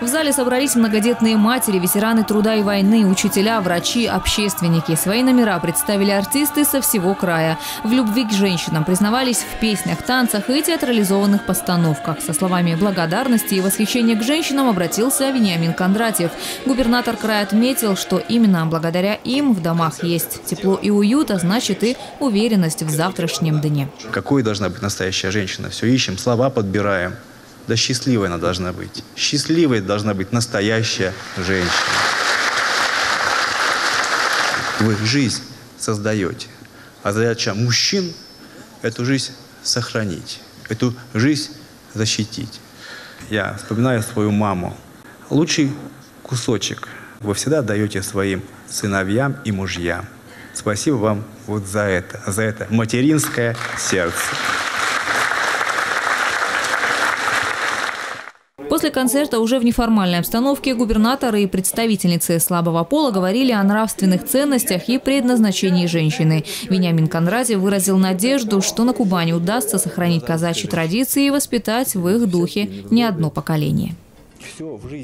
В зале собрались многодетные матери, ветераны труда и войны, учителя, врачи, общественники. Свои номера представили артисты со всего края. В любви к женщинам признавались в песнях, танцах и театрализованных постановках. Со словами благодарности и восхищения к женщинам обратился Вениамин Кондратьев. Губернатор края отметил, что именно благодаря им в домах есть тепло и уют, а значит и уверенность в завтрашнем дне. Какой должна быть настоящая женщина? Все ищем, слова подбираем. Да счастливой она должна быть. Счастливой должна быть настоящая женщина. Вы жизнь создаете. А задача мужчин – эту жизнь сохранить, эту жизнь защитить. Я вспоминаю свою маму. Лучший кусочек вы всегда даете своим сыновьям и мужьям. Спасибо вам вот за это, за это материнское сердце. После концерта уже в неформальной обстановке губернаторы и представительницы слабого пола говорили о нравственных ценностях и предназначении женщины. Вениамин Кондратьев выразил надежду, что на Кубани удастся сохранить казачьи традиции и воспитать в их духе не одно поколение.